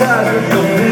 sabe?